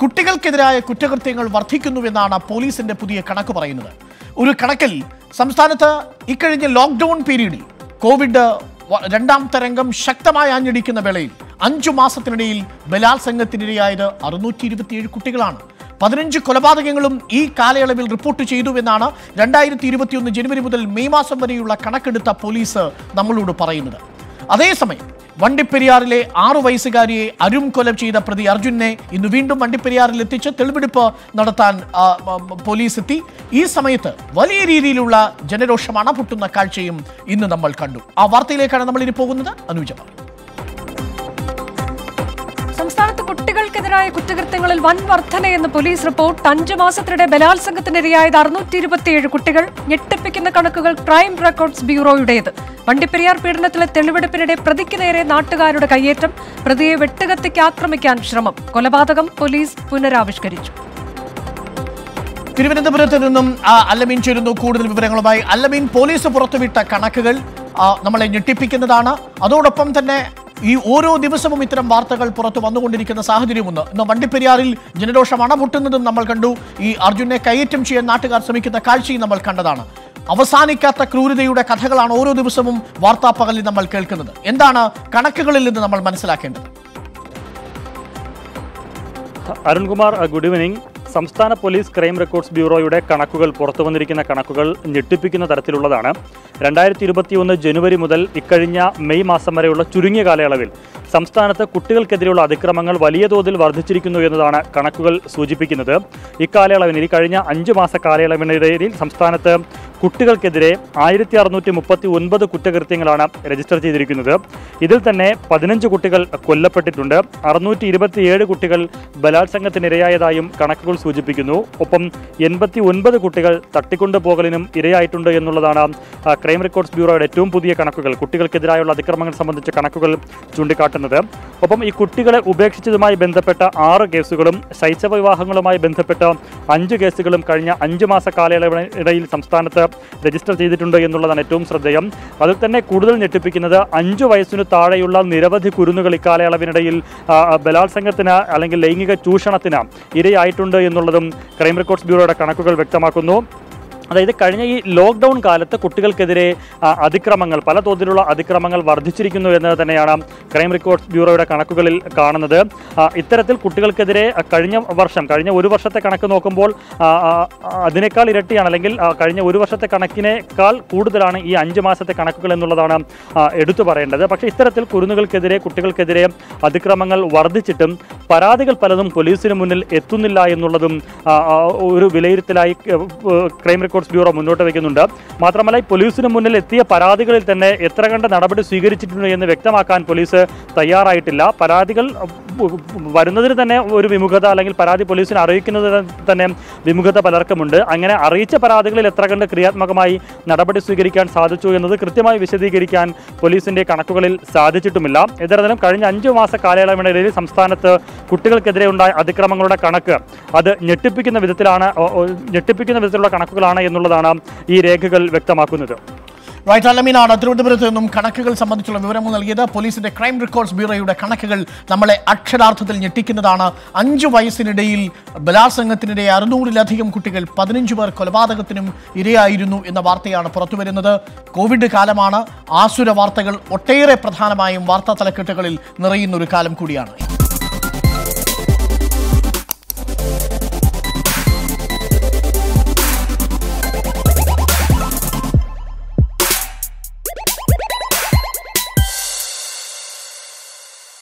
കുട്ടികൾക്കെതിരായ കുറ്റകൃത്യങ്ങൾ വർദ്ധിക്കുന്നുവെന്നാണ് പോലീസിന്റെ പുതിയ കണക്ക് പറയുന്നത്. ഒരു കണക്കിൽ സംസ്ഥാനത്ത് ഇക്കഴിഞ്ഞ ലോക്ക്ഡൌൺ പീരീഡിൽ കോവിഡ് രണ്ടാം തരംഗം ശക്തമായി ആഞ്ഞടിക്കുന്ന വേളയിൽ അഞ്ചു മാസത്തിനിടയിൽ ബലാത്സംഗത്തിനിരയായത് അറുന്നൂറ്റി ഇരുപത്തിയേഴ് കുട്ടികളാണ്. പതിനഞ്ച് കൊലപാതകങ്ങളും ഈ കാലയളവിൽ റിപ്പോർട്ട് ചെയ്തുവെന്നാണ് രണ്ടായിരത്തി ഇരുപത്തിയൊന്ന് ജനുവരി മുതൽ മെയ് മാസം വരെയുള്ള കണക്കെടുത്ത പോലീസ് നമ്മളോട് പറയുന്നത്. അതേസമയം വണ്ടിപ്പെരിയാറിലെ ആറു വയസ്സുകാരിയെ അരും കൊല ചെയ്ത പ്രതി അർജുനെ ഇന്ന് വീണ്ടും വണ്ടിപ്പെരിയാറിൽ എത്തിച്ച് തെളിവെടുപ്പ് നടത്താൻ പോലീസ് എത്തി ഈ സമയത്ത് വലിയ രീതിയിലുള്ള ജനരോഷം അണപൊട്ടുന്ന കാഴ്ചയും ഇന്ന് നമ്മൾ കണ്ടു. ആ വാർത്തയിലേക്കാണ് നമ്മൾ ഇനി പോകുന്നത്. അനുജ സംസ്ഥാനത്ത് കുട്ടികൾക്കെതിരായ കുറ്റകൃത്യങ്ങളിൽ വൻ വർധനയെന്ന് പോലീസ് റിപ്പോർട്ട് അഞ്ചു മാസത്തിനിടെ ബലാത്സംഗത്തിനിരയായത് അറുന്നൂറ്റി ഇരുപത്തിയേഴ് കുട്ടികൾ. ഞെട്ടിപ്പിക്കുന്ന കണക്കുകൾ ക്രൈം റെക്കോർഡ്സ് ബ്യൂറോയുടേത്. വണ്ടിപ്പെരിയാർ പീഡനത്തിലെ തെളിവെടുപ്പിനിടെ പ്രതിക്ക് നേരെ നാട്ടുകാരുടെ കയ്യേറ്റം. പ്രതിയെ വെട്ടുകത്തിക്ക് ആക്രമിക്കാൻ ശ്രമം. കൊലപാതകം പോലീസ് പുനരാവിഷ്കരിച്ചു. തിരുവനന്തപുരത്ത് നിന്നും അല്ലമീൻ ചേരുന്നു. കൂടുതൽ വിവരങ്ങളുമായി അല്ലമീൻ പോലീസ് പുറത്തുവിട്ട കണക്കുകൾ നമ്മളെ ഞെട്ടിപ്പിക്കുന്നതാണ്. അതോടൊപ്പം തന്നെ ഈ ഓരോ ദിവസവും ഇത്തരം വാർത്തകൾ പുറത്തു വന്നുകൊണ്ടിരിക്കുന്ന സാഹചര്യമുണ്ട്. ഇന്ന് വണ്ടിപ്പെരിയാറിൽ ജനരോഷം അണപൊട്ടുന്നതും നമ്മൾ കണ്ടു. ഈ അർജുനെ കയ്യേറ്റം ചെയ്യാൻ നാട്ടുകാർ ശ്രമിക്കുന്ന കാഴ്ചയും നമ്മൾ കണ്ടതാണ്. അവസാനിക്കാത്ത ക്രൂരതയുടെ കഥകളാണ് ഓരോ ദിവസവും വാർത്താപ്പകലിൽ നമ്മൾ കേൾക്കുന്നത്. എന്താണ് കണക്കുകളിൽ നിന്ന് നമ്മൾ മനസ്സിലാക്കേണ്ടത്? Arunkumar good evening. സംസ്ഥാന പോലീസ് ക്രൈം റെക്കോർഡ്സ് ബ്യൂറോയുടെ കണക്കുകൾ പുറത്തു വന്നിരിക്കുന്ന കണക്കുകൾ ഞെട്ടിപ്പിക്കുന്ന തരത്തിലുള്ളതാണ്. രണ്ടായിരത്തി ഇരുപത്തിയൊന്ന് ജനുവരി മുതൽ ഇക്കഴിഞ്ഞ മെയ് മാസം വരെയുള്ള ചുരുങ്ങിയ കാലയളവിൽ സംസ്ഥാനത്ത് കുട്ടികൾക്കെതിരെയുള്ള അതിക്രമങ്ങൾ വലിയ തോതിൽ വർദ്ധിച്ചിരിക്കുന്നു എന്നതാണ് കണക്കുകൾ സൂചിപ്പിക്കുന്നത്. ഇക്കാലയളവിന് ഈ കഴിഞ്ഞ അഞ്ച് മാസ കാലയളവിനിടയിൽ സംസ്ഥാനത്ത് കുട്ടികൾക്കെതിരെ ആയിരത്തി അറുന്നൂറ്റി മുപ്പത്തി ഒൻപത് കുറ്റകൃത്യങ്ങളാണ് രജിസ്റ്റർ ചെയ്തിരിക്കുന്നത്. ഇതിൽ തന്നെ പതിനഞ്ച് കുട്ടികൾ കൊല്ലപ്പെട്ടിട്ടുണ്ട്. അറുന്നൂറ്റി ഇരുപത്തിയേഴ് കുട്ടികൾ ബലാത്സംഗത്തിനിരയായതായും കണക്കുകൾ സൂചിപ്പിക്കുന്നു. ഒപ്പം എൺപത്തി ഒൻപത് കുട്ടികൾ തട്ടിക്കൊണ്ടുപോകലിനും ഇരയായിട്ടുണ്ട് എന്നുള്ളതാണ് ക്രൈം റെക്കോർഡ്സ് ബ്യൂറോയുടെ ഏറ്റവും പുതിയ കണക്കുകൾ കുട്ടികൾക്കെതിരായുള്ള അതിക്രമങ്ങൾ സംബന്ധിച്ച കണക്കുകൾ ചൂണ്ടിക്കാട്ടുന്നത്. ഒപ്പം ഈ കുട്ടികളെ ഉപേക്ഷിച്ചതുമായി ബന്ധപ്പെട്ട ആറ് കേസുകളും ശൈശവ വിവാഹങ്ങളുമായി ബന്ധപ്പെട്ട അഞ്ച് കേസുകളും കഴിഞ്ഞ അഞ്ച് മാസ കാലയളവിടയിൽ സംസ്ഥാനത്ത് രജിസ്റ്റർ ചെയ്തിട്ടുണ്ട് എന്നുള്ളതാണ് ഏറ്റവും ശ്രദ്ധേയം. അതിൽ തന്നെ കൂടുതൽ ഞെട്ടിപ്പിക്കുന്നത് അഞ്ചു വയസ്സിനു താഴെയുള്ള നിരവധി കുരുന്നുകൾ ഇക്കാലയളവിനിടയിൽ ബലാത്സംഗത്തിന് അല്ലെങ്കിൽ ലൈംഗിക ചൂഷണത്തിന് ഇരയായിട്ടുണ്ട് എന്നുള്ളതും ക്രൈം റെക്കോർഡ്സ് ബ്യൂറോയുടെ കണക്കുകൾ വ്യക്തമാക്കുന്നു. അതായത് കഴിഞ്ഞ ഈ ലോക്ക്ഡൗൺ കാലത്ത് കുട്ടികൾക്കെതിരെ അതിക്രമങ്ങൾ പല തോതിലുള്ള അതിക്രമങ്ങൾ വർദ്ധിച്ചിരിക്കുന്നു എന്നത് തന്നെയാണ് ക്രൈം റെക്കോർഡ്സ് ബ്യൂറോയുടെ കണക്കുകളിൽ കാണുന്നത്. ഇത്തരത്തിൽ കുട്ടികൾക്കെതിരെ കഴിഞ്ഞ വർഷം കഴിഞ്ഞ ഒരു വർഷത്തെ കണക്ക് നോക്കുമ്പോൾ അതിനേക്കാൾ ഇരട്ടിയാണ് അല്ലെങ്കിൽ കഴിഞ്ഞ ഒരു വർഷത്തെ കണക്കിനേക്കാൾ കൂടുതലാണ് ഈ അഞ്ച് മാസത്തെ കണക്കുകൾ എന്നുള്ളതാണ് എടുത്തു പറയേണ്ടത്. പക്ഷേ ഇത്തരത്തിൽ കുരുന്നുകൾക്കെതിരെ കുട്ടികൾക്കെതിരെ അതിക്രമങ്ങൾ വർദ്ധിച്ചിട്ടും പരാതികൾ പലതും പോലീസിന് മുന്നിൽ എത്തുന്നില്ല എന്നുള്ളതും ഒരു വിലയിരുത്തലായി ക്രൈം ക്രൈം റെക്കോർഡ്സ് ബ്യൂറോ മുന്നോട്ട് വയ്ക്കുന്നുണ്ട്. മാത്രമല്ല പോലീസിന് മുന്നിൽ എത്തിയ പരാതികളിൽ തന്നെ എത്ര കണ്ട നടപടി സ്വീകരിച്ചിട്ടുണ്ട് എന്ന് വ്യക്തമാക്കാൻ പോലീസ് തയ്യാറായിട്ടില്ല. പരാതികൾ വരുന്നതിന് തന്നെ ഒരു വിമുഖത അല്ലെങ്കിൽ പരാതി പോലീസിനെ അറിയിക്കുന്നത് തന്നെ വിമുഖത പലർക്കുമുണ്ട്. അങ്ങനെ അറിയിച്ച പരാതികളിൽ എത്ര കണ്ട് ക്രിയാത്മകമായി നടപടി സ്വീകരിക്കാൻ സാധിച്ചു എന്നത് കൃത്യമായി വിശദീകരിക്കാൻ പോലീസിന്റെ കണക്കുകളിൽ സാധിച്ചിട്ടുമില്ല. എന്നിരുന്നാലും കഴിഞ്ഞ അഞ്ചു മാസ കാലയളവിനിടയിൽ സംസ്ഥാനത്ത് കുട്ടികൾക്കെതിരെ ഉണ്ടായ അതിക്രമങ്ങളുടെ കണക്ക് അത് ഞെട്ടിപ്പിക്കുന്ന വിധത്തിലാണ് ഞെട്ടിപ്പിക്കുന്ന വിധത്തിലുള്ള കണക്കുകളാണ് എന്നുള്ളതാണ് ഈ രേഖകൾ വ്യക്തമാക്കുന്നത്. റൈറ്റ് അലമീനാണ് തിരുവനന്തപുരത്ത് നിന്നും കണക്കുകൾ സംബന്ധിച്ചുള്ള വിവരങ്ങൾ നൽകിയത് പോലീസിന്റെ ക്രൈം റെക്കോർഡ്സ് ബ്യൂറോയുടെ കണക്കുകൾ നമ്മളെ അക്ഷരാർത്ഥത്തിൽ ഞെട്ടിക്കുന്നതാണ്. അഞ്ചു വയസ്സിനിടയിൽ ബലാത്സംഗത്തിനിടെ അറുന്നൂറിലധികം കുട്ടികൾ പതിനഞ്ച് പേർ കൊലപാതകത്തിനും ഇരയായിരുന്നു എന്ന വാർത്തയാണ് പുറത്തുവരുന്നത്. കോവിഡ് കാലമാണ്. ആസുര വാർത്തകൾ ഒട്ടേറെ പ്രധാനമായും വാർത്താ തലക്കെട്ടുകളിൽ നിറയുന്ന ഒരു കാലം കൂടിയാണ്.